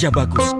Kerja bagus.